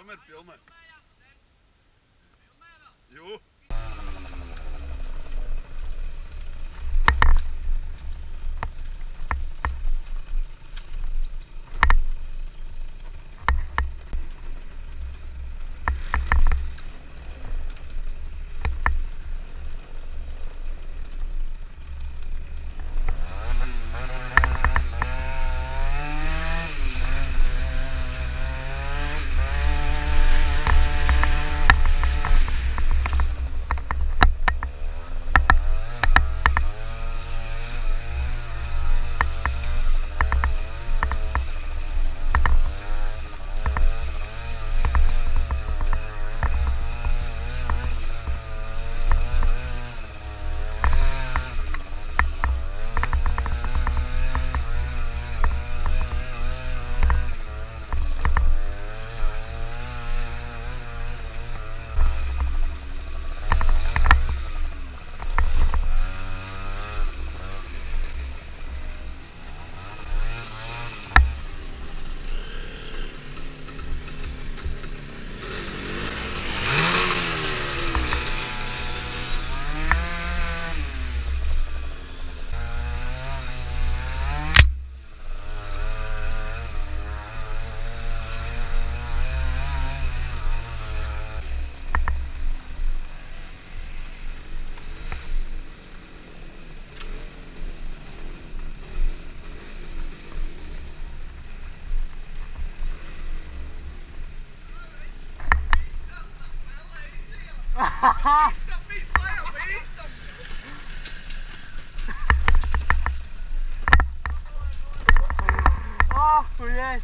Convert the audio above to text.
filmer, filmer. Jo. O, ojej.